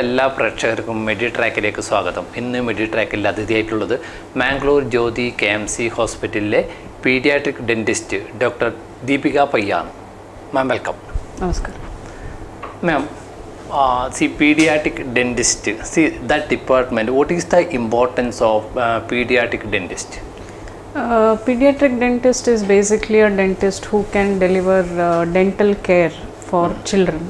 എല്ലാ പ്രേക്ഷകർക്കും മെഡി ട്രാക്കിലേക്ക് സ്വാഗതം. ഇന്ന് മെഡി ട്രാക്കിൽ അതിഥിയായിട്ടുള്ളത് Mangalore Jyothi K M C ഹോസ്പിറ്റലിലെ പീഡിയാട്രിക് ഡെന്റിസ്റ്റ് ഡോക്ടർ ദീപിക പയ്യാണ് മാം വെൽക്കം. നമസ്കാരം. Ma'am see paediatric dentist see that department what is the importance of paediatric dentist paediatric pediatric dentist basically basically a dentist who deliver deliver care for care for children.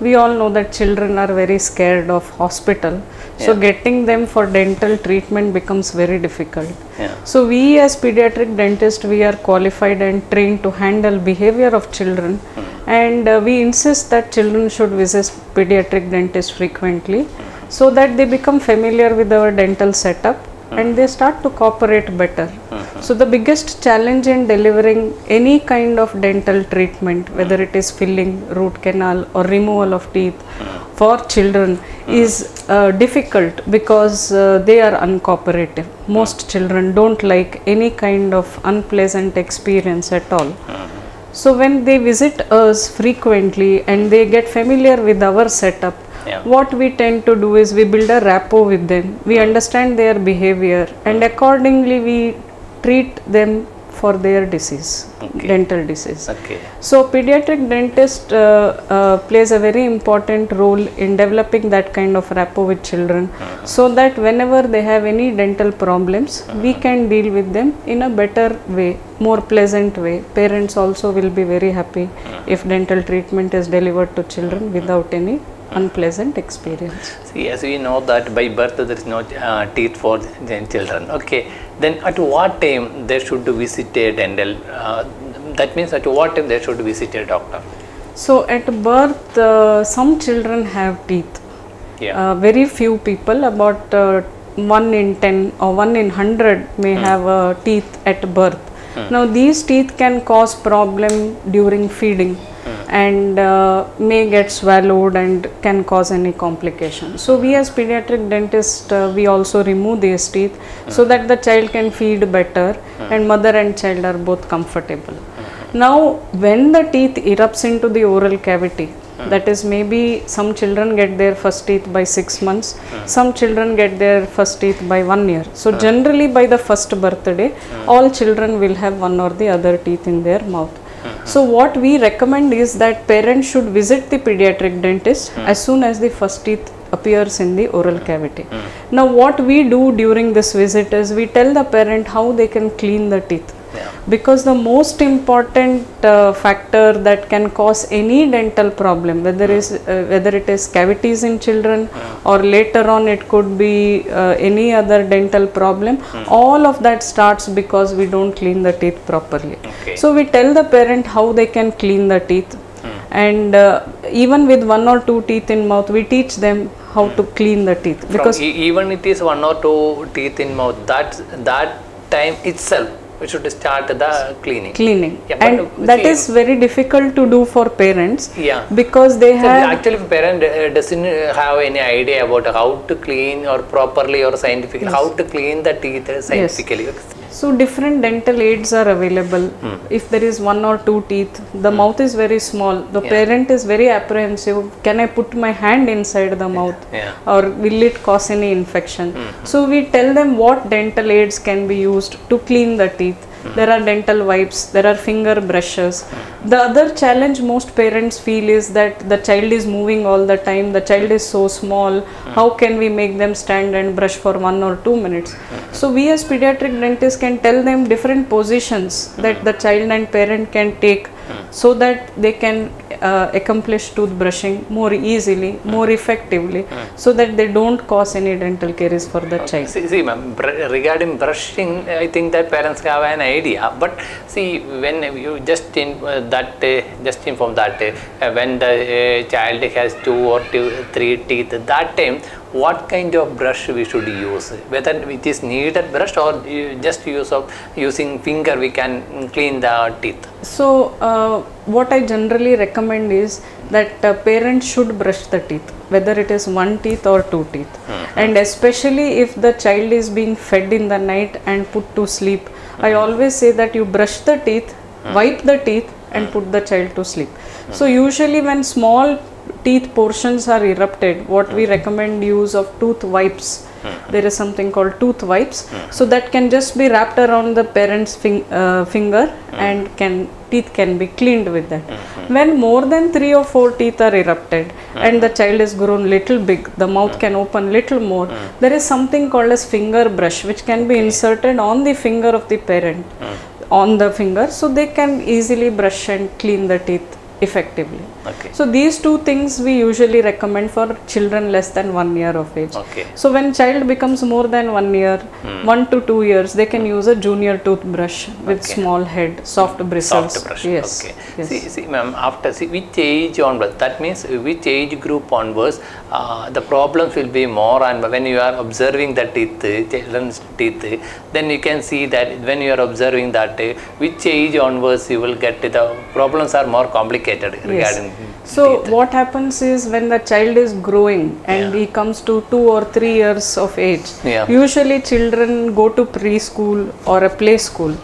We all know that children are very scared of hospital, so getting them for dental treatment becomes very difficult. Yeah. So we as pediatric dentist we are qualified and trained to handle behavior of children. Hmm. And uh, we insist that children should visit pediatric dentist frequently hmm. so that they become familiar with our dental setup and hmm. they start to cooperate better. So the biggest challenge in delivering any kind of dental treatment, whether it is filling, root canal or removal of teeth for children is uh, difficult because uh, they are uncooperative. Most children don't like any kind of unpleasant experience at all. So when they visit us frequently and they get familiar with our setup, Yeah. what we tend to do is we build a rapport with them. We understand their behavior and accordingly we treat them for their disease, okay. dental disease. Okay. So pediatric dentist uh, uh, plays a very important role in developing that kind of rapport with children uh -huh. so that whenever they have any dental problems, -huh. we can deal with them in a better way, more pleasant way. Parents also will be very happy -huh. if dental treatment is delivered to children uh-huh. without any unpleasant experience See, as we know that by birth there is no uh, teeth for the children. Okay, then at what time they should visit a dental? Uh, that means at what time they should visit a doctor? so at birth uh, some children have teeth Yeah. Uh, very few people, about uh, 1 in 10 or 1 in 100 may have uh, teeth at birth. Now these teeth can cause problem during feeding and uh, may get swallowed and can cause any complication. So we as pediatric dentist uh, we also remove these teeth so uh-huh. that the child can feed better uh-huh. and mother and child are both comfortable. Uh-huh. Now when the teeth erupts into the oral cavity that is maybe some children get their first teeth by 6 months some children get their first teeth by 1 year. So generally by the first birthday all children will have one or the other teeth in their mouth Uh-huh. so what we recommend is that parents should visit the pediatric dentist uh-huh. as soon as the first teeth appears in the oral uh-huh. cavity. Now what we do during this visit is we tell the parent how they can clean the teeth Yeah. because the most important uh, factor that can cause any dental problem whether is uh, whether it is cavities in children or later on it could be uh, any other dental problem all of that starts because we don't clean the teeth properly. Okay. so we tell the parent how they can clean the teeth. And uh, even with one or two teeth in mouth we teach them how to clean the teeth. Because e- even it is one or two teeth in mouth. That that time itself we should start the cleaning. cleaning Yeah, and that see- is very difficult to do for parents Yeah. because they So have actually, if parent uh, doesn't have any idea about how to clean or properly or scientifically how to clean the teeth scientifically. So different dental aids are available. Hmm. If there is one or two teeth, the hmm. mouth is very small. The parent is very apprehensive. Can I put my hand inside the mouth? Yeah. Or will it cause any infection? Hmm. So we tell them what dental aids can be used to clean the teeth. There are dental wipes, there are finger brushes. The other challenge most parents feel is that the child is moving all the time, the child is so small. How can we make them stand and brush for one or two minutes? So, we as pediatric dentists can tell them different positions that the child and parent can take so that they can uh, accomplish toothbrushing more easily, more effectively, so that they don't cause any dental caries for the child. See, see ma'am, br- regarding brushing, I think that parents have an idea. But see, when you just in uh, that uh, just inform that uh, when the uh, child has two or two, three teeth, that time what kind of brush we should use? Whether it is needed brush or just use of using finger we can clean the teeth. So, uh, what I generally recommend is that uh, parents should brush the teeth, whether it is one teeth or two teeth. Mm-hmm. And especially if the child is being fed in the night and put to sleep, I mm-hmm. always say that you brush the teeth, mm-hmm. wipe the teeth, and put the child to sleep. So, usually, when small teeth portions are erupted. What we recommend use of tooth wipes. Mm-hmm. There is something called tooth wipes. Mm-hmm. So that can just be wrapped around the parent's uh, finger mm-hmm. and can teeth can be cleaned with that. When more than 3 or 4 teeth are erupted and the child is grown little big the mouth can open little more there is something called as finger brush which can be inserted on the finger of the parent on the finger. So they can easily brush and clean the teeth effectively Okay. so these two things we usually recommend for children less than one year of age Okay. so when child becomes more than one year one to two years they can use a junior toothbrush with Okay. small head soft bristles Soft brush. yes Okay. yes. See, see, ma'am, after see which age onwards, that means which age group onwards, uh, the problems will be more. And when you are observing the teeth, children's teeth, then you can see that when you are observing that, uh, which age onwards you will get the problems are more complicated regarding. So what happens is when the child is growing and Yeah. he comes to two or three years of age, Yeah. usually children go to preschool or a play school.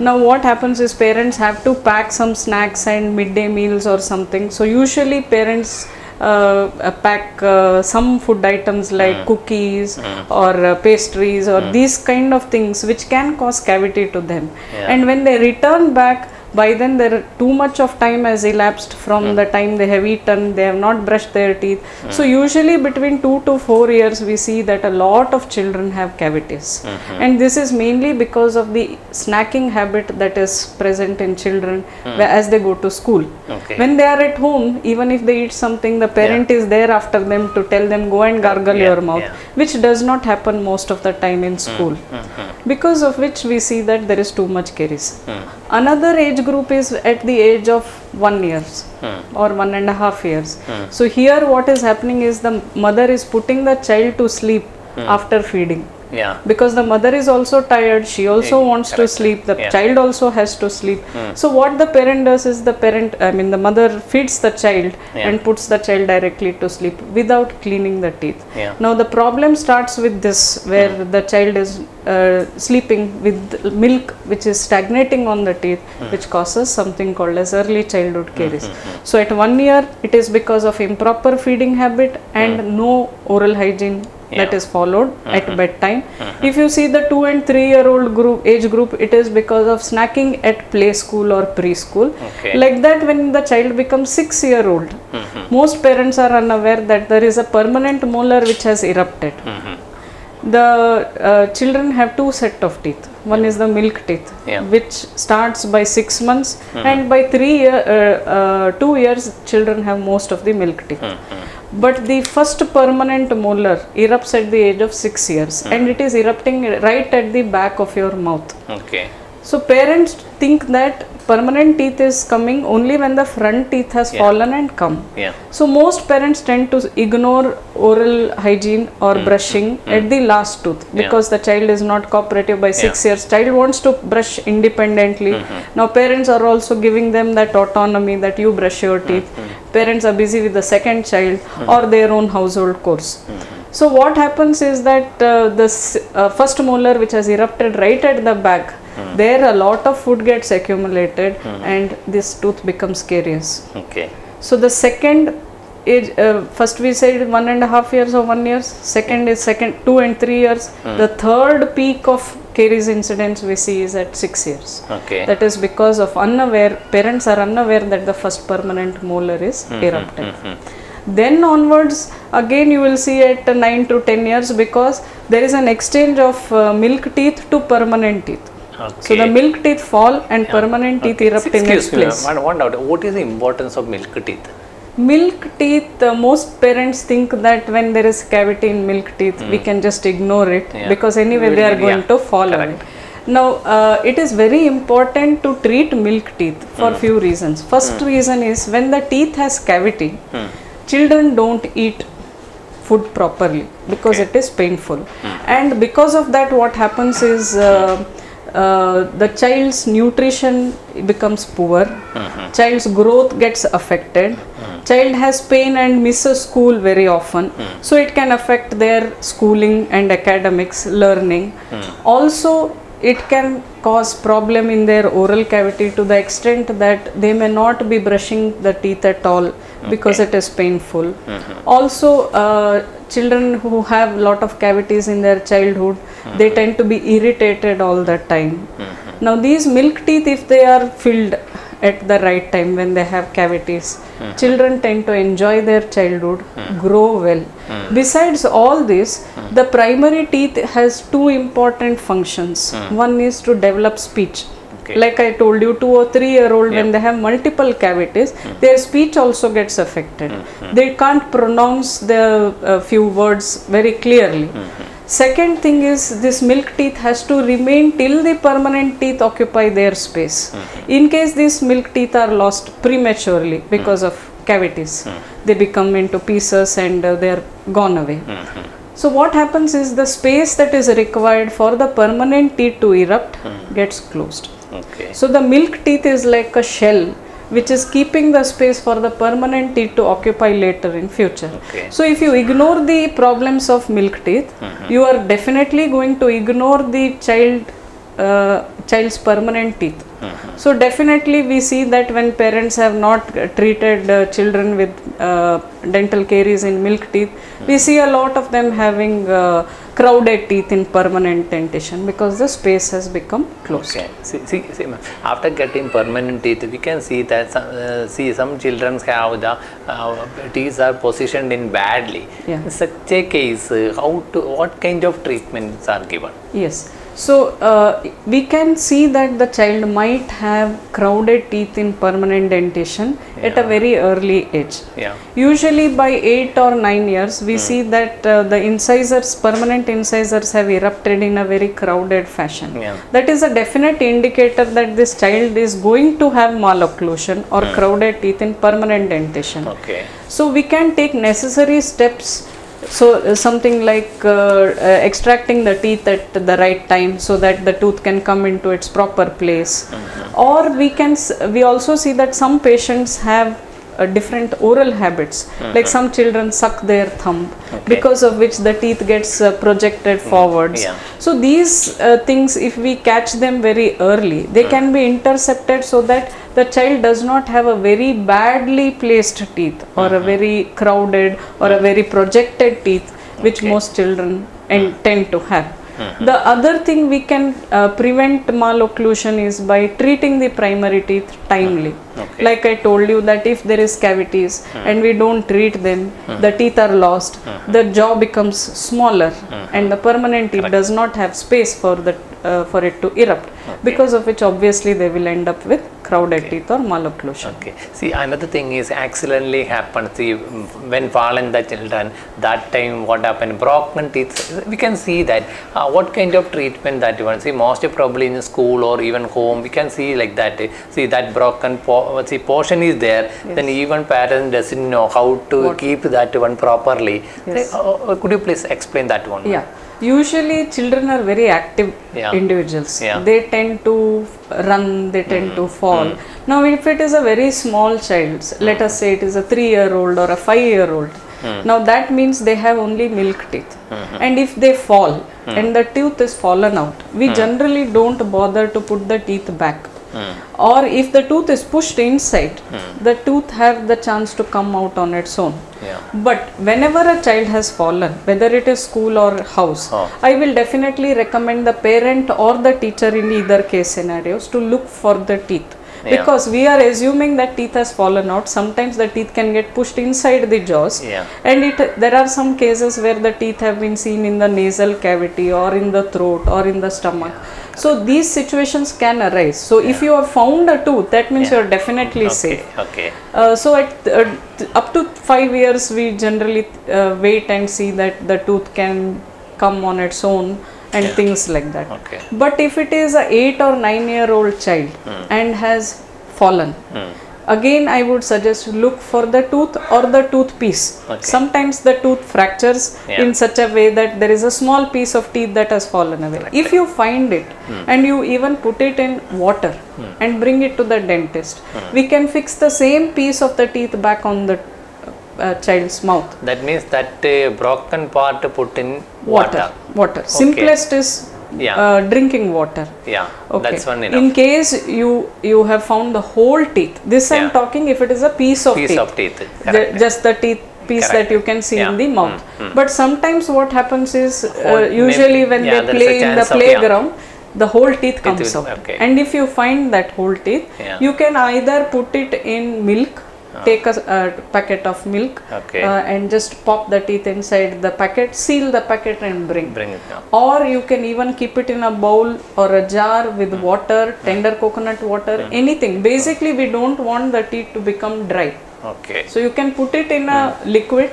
Now what happens is parents have to pack some snacks and midday meals or something. So usually parents uh, uh, pack uh, some food items like cookies or uh, pastries or these kind of things which can cause cavity to them. Yeah. And when they return back, by then there are too much of time has elapsed from the time they have eaten they have not brushed their teeth. So usually between 2 to 4 years we see that a lot of children have cavities. Mm-hmm. And this is mainly because of the snacking habit that is present in children mm. where- as they go to school. Okay. when they are at home even if they eat something the parent is there after them to tell them go and gargle Yeah, your mouth yeah. which does not happen most of the time in mm. school. Mm-hmm. Because of which we see that there is too much caries. Mm. Another age group is at the age of one years hmm. or one and a half years. Hmm. So here what is happening is the mother is putting the child to sleep hmm. after feeding Yeah. because the mother is also tired. She also Yeah, wants to sleep. The Yeah. child also has to sleep. Hmm. So what the parent does is the parent i mean the mother feeds the child Yeah. and puts the child directly to sleep without cleaning the teeth. Yeah. now the problem starts with this where hmm. the child is uh, sleeping with milk which is stagnating on the teeth hmm. which causes something called as early childhood caries. so at one year it is because of improper feeding habit and no oral hygiene that is followed at mm-hmm. bedtime. Mm-hmm. If you see the 2 and 3 year old group age group it is because of snacking at play school or preschool. Okay. like that when the child becomes 6 year old mm-hmm. most parents are unaware that there is a permanent molar which has erupted the uh, children have two set of teeth. One is the milk teeth Yeah. which starts by 6 months and by 3 year, uh, uh, 2 years children have most of the milk teeth. But the first permanent molar erupts at the age of 6 years and it is erupting right at the back of your mouth. Okay. So parents think that permanent teeth is coming only when the front teeth has Yeah. fallen and come. Yeah. so most parents tend to ignore oral hygiene or mm. brushing mm. at the last tooth because the child is not cooperative by 6 Yeah. years. Child wants to brush independently. Mm-hmm. Now parents are also giving them that autonomy that you brush your teeth. Mm-hmm. Parents are busy with the second child mm-hmm. or their own household course. So what happens is that uh, the uh, first molar which has erupted right at the back there a lot of food gets accumulated and this tooth becomes carious Okay. so the second age, uh, first we said one and a half years or one years. Second is second two and three years. The third peak of caries incidence we see is at six years. Okay. That is because of unaware parents are unaware that the first permanent molar is erupted. Then onwards, again you will see at uh, nine to ten years because there is an exchange of uh, milk teeth to permanent teeth. So the milk teeth fall and permanent teeth erupt in its Excuse me, place. ma'am, one, one doubt. What is the importance of milk teeth? milk teeth uh, most parents think that when there is cavity in milk teeth we can just ignore it Yeah. because anyway they are Yeah, going to fall correct. away now uh, it is very important to treat milk teeth for few reasons. First reason is when the teeth has cavity children don't eat food properly because it is painful. And because of that what happens is uh, uh, the child's nutrition becomes poor. Uh-huh. Child's growth gets affected. Uh-huh. Child has pain and misses school very often. Uh-huh. So it can affect their schooling and academics learning. Also it can cause problem in their oral cavity to the extent that they may not be brushing the teeth at all because it is painful. Mm-hmm. Also uh, children who have lot of cavities in their childhood they mm-hmm. tend to be irritated all the time. Mm-hmm. Now these milk teeth if they are filled at the right time when they have cavities children tend to enjoy their childhood grow well. Besides all this the primary teeth has two important functions. One is to develop speech Okay. like i told you two or three year old when they have multiple cavities hmm. their speech also gets affected. Hmm, hmm. They can't pronounce the uh, few words very clearly. Second thing is this milk teeth has to remain till the permanent teeth occupy their space. In case these milk teeth are lost prematurely because of cavities they become into pieces and uh, they are gone away. So what happens is the space that is required for the permanent teeth to erupt gets closed Okay. so the milk teeth is like a shell which is keeping the space for the permanent teeth to occupy later in future. Okay. So if you ignore the problems of milk teeth, mm-hmm. you are definitely going to ignore the child uh, child's permanent teeth. So definitely we see that when parents have not treated uh, children with uh, dental caries in milk teeth, we see a lot of them having uh, crowded teeth in permanent dentition because the space has become closed. Okay. See, see, see, after getting permanent teeth, we can see that some, uh, see some children have the uh, teeth are positioned in badly. Yeah. In such a case, how to what kind of treatments are given? Yes. So uh, we can see that the child might have crowded teeth in permanent dentition at a very early age. Yeah. Usually by 8 or 9 years, we see that uh, the incisors, permanent incisors have erupted in a very crowded fashion. Yeah. That is a definite indicator that this child is going to have malocclusion or crowded teeth in permanent dentition. Okay. So we can take necessary steps. So uh, something like uh, uh, extracting the teeth at the right time so that the tooth can come into its proper place. Or we can s- we also see that some patients have uh, different oral habits. Like some children suck their thumb because of which the teeth gets uh, projected forwards. Yeah. So these uh, things, if we catch them very early, they can be intercepted so that the child does not have a very badly placed teeth or a very crowded or a very projected teeth, which Okay. most children and tend to have. The other thing we can uh, prevent malocclusion is by treating the primary teeth timely. Okay. Like I told you that if there is cavities and we don't treat them, the teeth are lost, the jaw becomes smaller and the permanent teeth does not have space for the uh, for it to erupt because of which obviously they will end up with crowded teeth or malocclusion. Okay. See, another thing is accidentally happens. See, mm, when fallen the children, that time what happened? Broken teeth. We can see that. Uh, what kind of treatment that you want? See, most probably in school or even home, we can see like that. See, that broken po- see, portion is there. Then even parents doesn't know how to keep that one properly. Yes. Uh, uh, could you please explain that one? Yeah. Usually children are very active Yeah. individuals. Yeah. They tend to run, they tend mm-hmm. to fall. Mm-hmm. Now if it is a very small child, let us mm-hmm. say it is a 3 year old or a 5 year old. Now that means they have only milk teeth. And if they fall and the tooth is fallen out, we generally don't bother to put the teeth back. Or if the tooth is pushed inside, the tooth have the chance to come out on its own. Yeah. But whenever a child has fallen, whether it is school or house, Oh. I will definitely recommend the parent or the teacher in either case scenarios to look for the teeth. Yeah. Because we are assuming that teeth has fallen out. Sometimes the teeth can get pushed inside the jaws, Yeah. and it there are some cases where the teeth have been seen in the nasal cavity or in the throat or in the stomach. So these situations can arise. So if you have found a tooth, that means you are definitely safe. Okay. Okay. Uh, so at uh, up to five years, we generally uh, wait and see that the tooth can come on its own and things like that. Okay. But if it is a eight or nine year old child hmm. and has fallen, hmm. again I would suggest look for the tooth or the tooth piece. Okay. Sometimes the tooth fractures Yeah. in such a way that there is a small piece of teeth that has fallen away. If you find it hmm. and you even put it in water and bring it to the dentist, we can fix the same piece of the teeth back on the uh, child's mouth. That means that uh, broken part put in Water. water. Water. Simplest is Yeah. uh, drinking water. Yeah, Okay. that's one enough. In case you you have found the whole teeth, this I'm talking if it is a piece of teeth. Piece teeth, of teeth. Correct. just the teeth piece Correct. that you can see in the mouth. But sometimes what happens is uh, usually when yeah, they play in the yeah. playground, the whole teeth comes will- out. okay. And if you find that whole teeth, Yeah. you can either put it in milk. Take a packet of milk Okay. uh, and just pop the teeth inside the packet, seal the packet and bring. Bring it down. or you can even keep it in a bowl or a jar with hmm. water hmm. tender coconut water hmm. anything. Basically we don't want the teeth to become dry. Okay. so you can put it in a liquid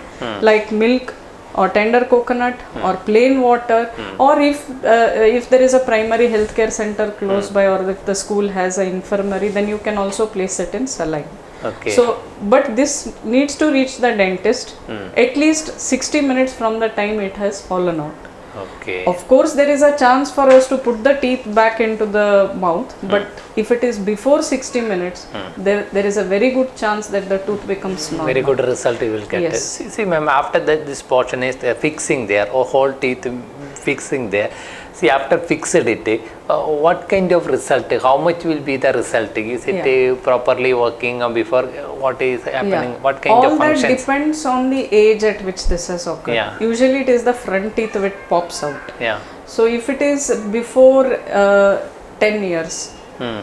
like milk or tender coconut or plain water. Or if uh, if there is a primary healthcare center close by or if the school has an infirmary then you can also place it in saline Okay. so but this needs to reach the dentist at least 60 minutes from the time it has fallen out okay. of course, there is a chance for us to put the teeth back into the mouth, but if it is before 60 minutes, there, there is a very good chance that the tooth becomes normal. Very good result you will get. Yes. See, see ma'am, after that this portion is uh, fixing there or whole teeth fixing there. See, after fixed it, uh, what kind of result? How much will be the result? Is it uh, properly working or before? uh, What is happening? What kind All of that depends on the age at which this has occurred. Yeah. Usually, it is the front teeth which pops out. Yeah. So, if it is before uh, 10 years, Hmm.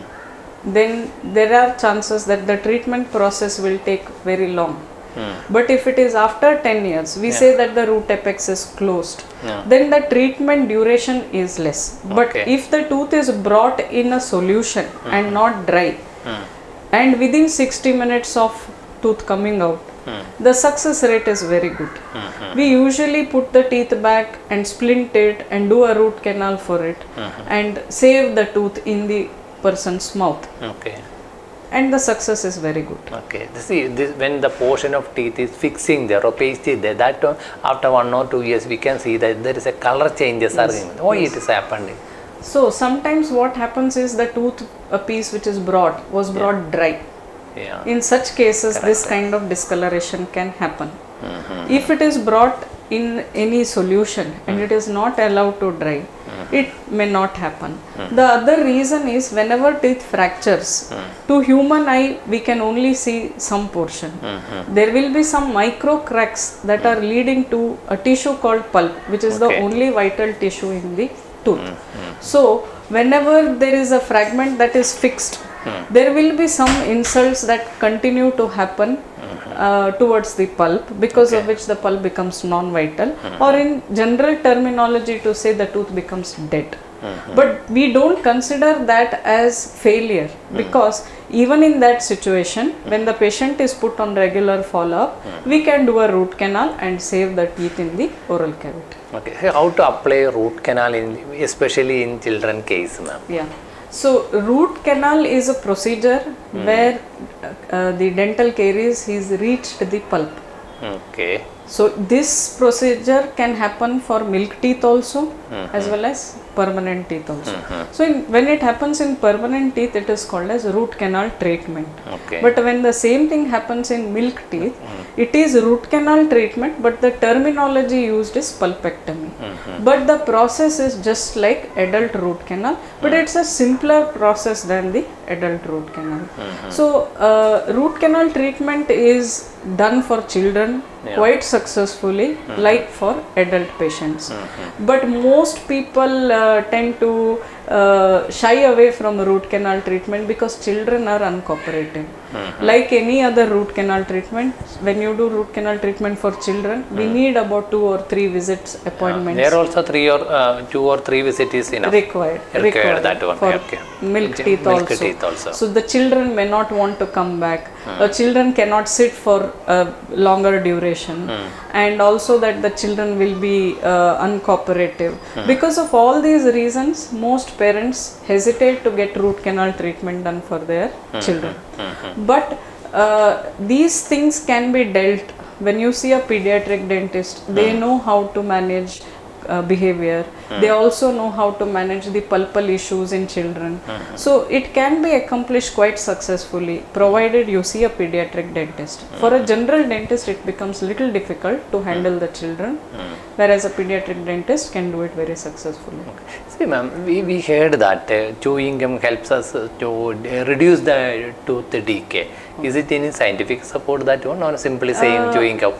then there are chances that the treatment process will take very long. Hmm. But if it is after 10 years, we say that the root apex is closed, Yeah. then the treatment duration is less. But Okay. if the tooth is brought in a solution and not dry, Hmm. and within 60 minutes of tooth coming out, Hmm. the success rate is very good. Hmm. We usually put the teeth back and splint it and do a root canal for it and save the tooth in the person's mouth. Okay. And the success is very good. Okay. See, this, when the portion of teeth is fixing there or pasted there, that uh, after one or two years we can see that there is a color changes are going. Why it is happening? So sometimes what happens is the tooth a piece which is brought was brought dry. Yeah. In such cases, this kind of discoloration can happen. Mm-hmm. If it is brought in any solution and it is not allowed to dry. It may not happen. Hmm. The other reason is whenever teeth fractures, Mm. to human eye we can only see some portion. Mm-hmm. There will be some micro cracks that are hmm. leading to a tissue called pulp, which is the only vital tissue in the tooth. So, whenever there is a fragment that is fixed, there will be some insults that continue to happen uh, towards the pulp because of which the pulp becomes non-vital mm-hmm. or in general terminology to say the tooth becomes dead. Mm-hmm. But we don't consider that as failure mm-hmm. because even in that situation, when the patient is put on regular follow-up, we can do a root canal and save the teeth in the oral cavity. Okay. So how to apply root canal in especially in children case, ma'am? Yeah. So root canal is a procedure where uh, the dental caries is reached the pulp. Okay. So this procedure can happen for milk teeth also Mm-hmm. as well as permanent teeth also. Mm-hmm. So in, when it happens in permanent teeth, it is called as root canal treatment. Okay. But when the same thing happens in milk teeth, mm-hmm. it is root canal treatment, but the terminology used is pulpectomy. But the process is just like adult root canal, but mm. it's a simpler process than the adult root canal. So, uh, root canal treatment is done for children quite successfully, like for adult patients. But most people uh, tend to uh, shy away from root canal treatment because children are uncooperative. Like any other root canal treatment, when you do root canal treatment for children, we need about two or three visits, appointments There also three or uh, two or three visits is enough. required. Required, that one, for okay. milk teeth milk also. teeth also. So the children may not want to come back. Uh, children cannot sit for a longer duration, and also that the children will be uh, uncooperative. Because of all these reasons, most parents hesitate to get root canal treatment done for their children. But uh, these things can be dealt when you see a pediatric dentist. They know how to manage uh, behavior. They also know how to manage the pulpal issues in children. So it can be accomplished quite successfully provided you see a pediatric dentist. For a general dentist, it becomes little difficult to handle the children, whereas a pediatric dentist can do it very successfully. See, ma'am, we, we heard that uh, chewing gum helps us uh, to uh, reduce the tooth decay. Hmm. Is it any scientific support that one, or simply saying uh, chewing gum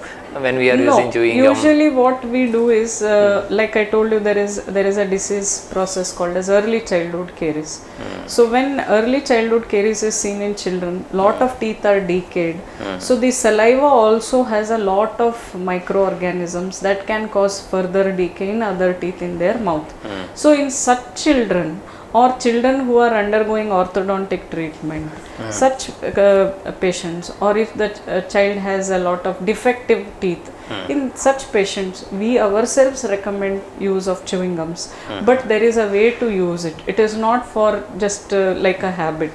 when we are using chewing gum? usually what we do is uh, hmm. like I told you there is there is a disease process called as early childhood caries. Hmm. So when early childhood caries is seen in children, lot of teeth are decayed. So the saliva also has a lot of microorganisms that can cause further decay in other teeth in their mouth. So in such children or children who are undergoing orthodontic treatment. Such uh, patients or if the ch- uh, child has a lot of defective teeth. In such patients we ourselves recommend use of chewing gums. But there is a way to use it. It is not for just uh, like a habit.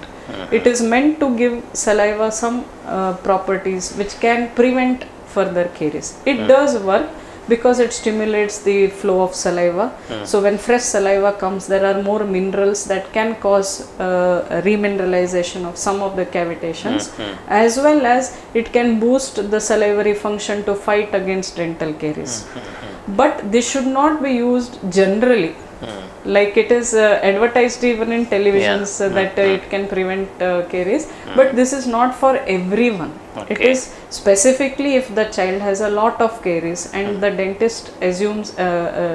It is meant to give saliva some uh, properties which can prevent further caries. It does work because it stimulates the flow of saliva. So when fresh saliva comes, there are more minerals that can cause uh, remineralization of some of the cavitations, as well as it can boost the salivary function to fight against dental caries. But this should not be used generally. Like it is uh, advertised even in televisions uh, that uh, it can prevent uh, caries, but this is not for everyone. It Okay. is specifically if the child has a lot of caries and hmm. the dentist assumes a, a,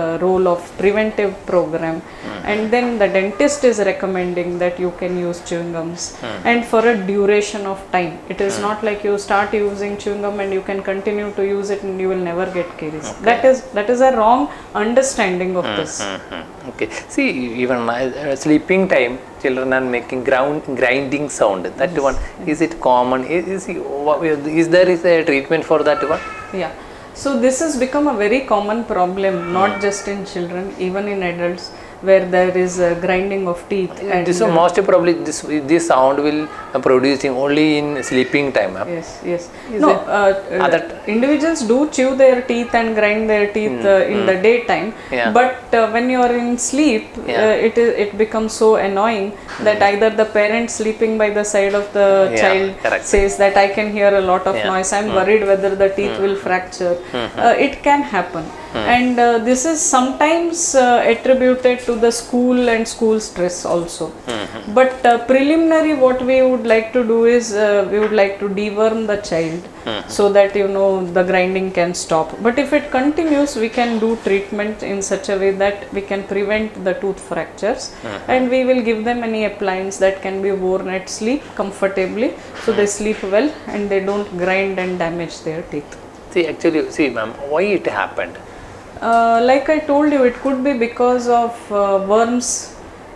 a role of preventive program hmm. and then the dentist is recommending that you can use chewing gums. Hmm. And for a duration of time. It is not like you start using chewing gum and you can continue to use it and you will never get caries. That is that is a wrong understanding of this. Mhm. Okay. See, even uh, sleeping time, children are making ground grinding sound. That one is it common? Is, is, is there is a treatment for that one? Yeah. So this has become a very common problem, not just in children, even in adults, where there is a grinding of teeth. And this so uh, most probably this this sound will uh, producing only in sleeping time. ma'am. yes, yes. Is no, uh, uh, other- individuals do chew their teeth and grind their teeth uh, in the daytime, Yeah. but uh, when you are in sleep, Yeah. uh, it is it becomes so annoying that either the parent sleeping by the side of the Yeah, child correct. says that I can hear a lot of noise. I'm worried whether the teeth will fracture. Uh, it can happen, and uh, this is sometimes uh, attributed to the school and school stress also. But uh, preliminary, what we would like to do is uh, we would like to deworm the child so that you know the grinding can stop. But if it continues, we can do treatment in such a way that we can prevent the tooth fractures, and we will give them any appliance that can be worn at sleep comfortably, so they sleep well and they don't grind and damage their teeth. See, actually, see, ma'am, why it happened? Uh, like I told you, it could be because of uh, worms.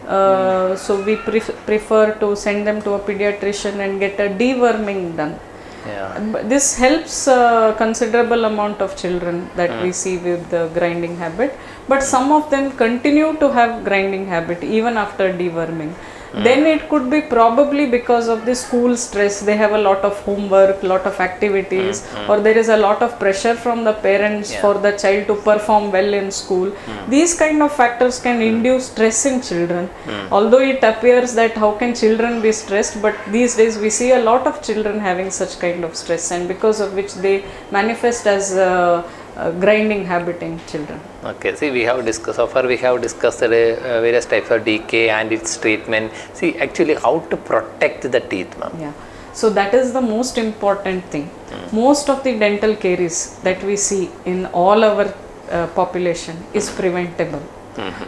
Uh, So we pref- prefer to send them to a pediatrician and get a deworming done. Yeah. This helps a considerable amount of children that we see with the grinding habit, but some of them continue to have grinding habit even after deworming. Then it could be probably because of the school stress. They have a lot of homework, lot of activities, or there is a lot of pressure from the parents Yeah. for the child to perform well in school. These kind of factors can induce stress in children. Although it appears that how can children be stressed, but these days we see a lot of children having such kind of stress, and because of which they manifest as uh, uh, grinding habit in children. Okay, see, we have discussed, so far we have discussed uh, uh, various types of decay and its treatment. See, actually, how to protect the teeth, ma'am. Yeah. So that is the most important thing. Most of the dental caries that we see in all our uh, population is preventable.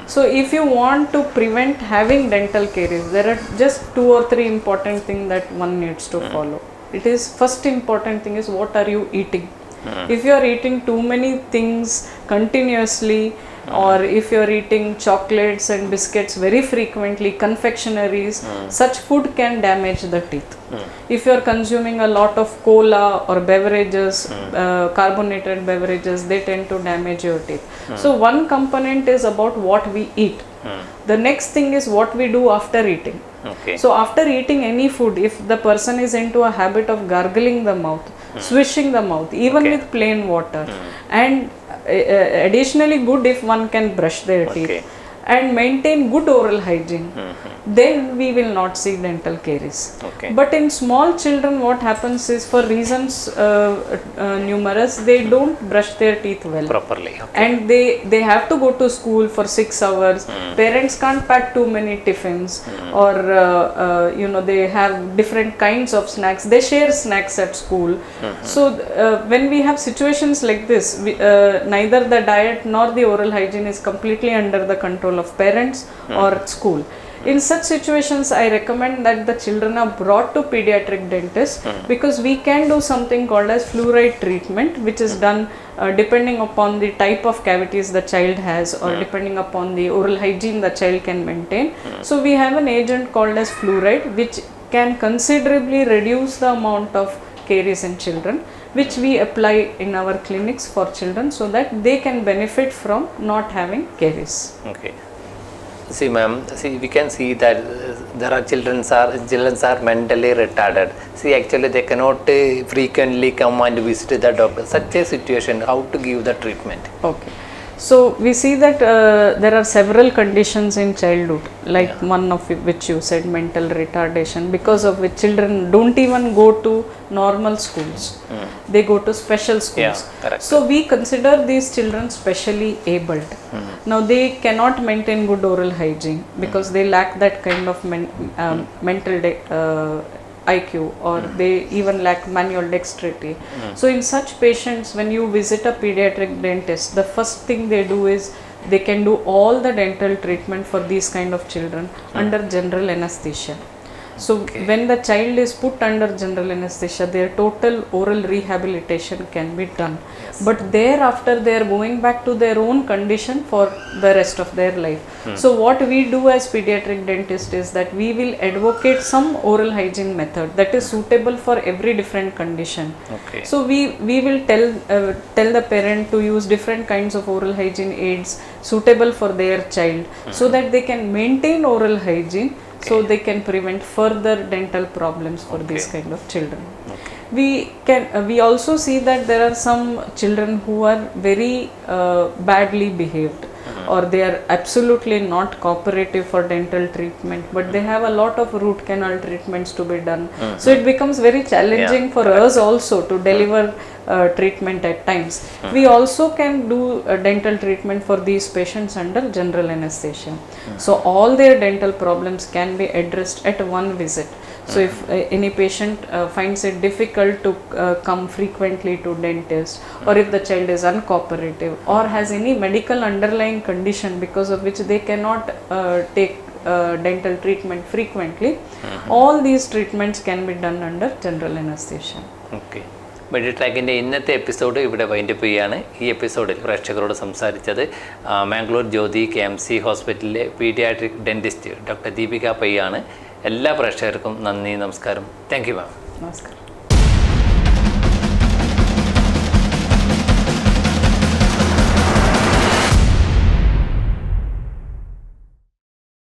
So if you want to prevent having dental caries, there are just two or three important things that one needs to follow. It is first important thing is what are you eating? Hmm. If you are eating too many things continuously, hmm. or if you are eating chocolates and biscuits very frequently, confectionaries, hmm. such food can damage the teeth. If you are consuming a lot of cola or beverages, uh, carbonated beverages, they tend to damage your teeth. So, one component is about what we eat. The next thing is what we do after eating. Okay. So after eating any food, if the person is into a habit of gargling the mouth, hmm. swishing the mouth, even Okay. with plain water, hmm. and uh, uh, additionally good if one can brush their Okay. teeth and maintain good oral hygiene then we will not see dental caries. Okay. but in small children what happens is for reasons uh, uh, numerous they don't brush their teeth well. Properly. Okay. and they they have to go to school for 6 hours. Parents can't pack too many tiffins or uh, uh, you know they have different kinds of snacks. They share snacks at school. So uh, when we have situations like this we, uh, neither the diet nor the oral hygiene is completely under the control of parents hmm. or at school. In such situations i recommend that the children are brought to pediatric dentist hmm. because we can do something called as fluoride treatment which is hmm. done uh, depending upon the type of cavities the child has or depending upon the oral hygiene the child can maintain. So we have an agent called as fluoride which can considerably reduce the amount of caries in children which we apply in our clinics for children so that they can benefit from not having caries. Okay. See, ma'am. See, we can see that uh, there are children are children are mentally retarded. See, actually, they cannot uh, frequently come and visit the doctor. Such a situation, how to give the treatment? Okay. So we see that uh, there are several conditions in childhood, like one of which you said, mental retardation, because of which children don't even go to normal schools. They go to special schools. Yeah. So we consider these children specially abled. Now they cannot maintain good oral hygiene because they lack that kind of men- um, mental de- uh, IQ or hmm. they even lack manual dexterity. Hmm. So in such patients, when you visit a pediatric dentist, the first thing they do is they can do all the dental treatment for these kind of children hmm. under general anesthesia. So when the child is put under general anesthesia, their total oral rehabilitation can be done. But thereafter, they are going back to their own condition for the rest of their life. So what we do as pediatric dentist is that we will advocate some oral hygiene method that is suitable for every different condition. Okay. So we we will tell uh, tell the parent to use different kinds of oral hygiene aids suitable for their child so that they can maintain oral hygiene so they can prevent further dental problems for these kind of children. We can uh, we also see that there are some children who are very uh, badly behaved Uh-huh. or they are absolutely not cooperative for dental treatment but they uh-huh. have a lot of root canal treatments to be done. So uh-huh. it becomes very challenging for us also to deliver uh, treatment at times. We also can do uh, dental treatment for these patients under general anesthesia. So all their dental problems can be addressed at one visit so if uh, any patient uh, finds it difficult to uh, come frequently to dentist or if the child is uncooperative or has any medical underlying condition because of which they cannot uh, take uh, dental treatment frequently all these treatments can be done under general anesthesia okay മെഡി ട്രാക്കിൻ്റെ ഇന്നത്തെ episode ഇവിടെ wind up ചെയ്യുകയാണ് ഈ എപ്പിസോഡിൽ പ്രേക്ഷകരോട് സംസാരിച്ചത് ആ, Mangalore Jyothi K M C ഹോസ്പിറ്റലിലെ പീഡിയാട്രിക് ഡെൻറ്റിസ്റ്റ് ഡോക്ടർ ദീപിക പയ്യാണ് എല്ലാ പ്രേക്ഷകർക്കും നന്ദി നമസ്കാരം. Thank you ma'am namaskar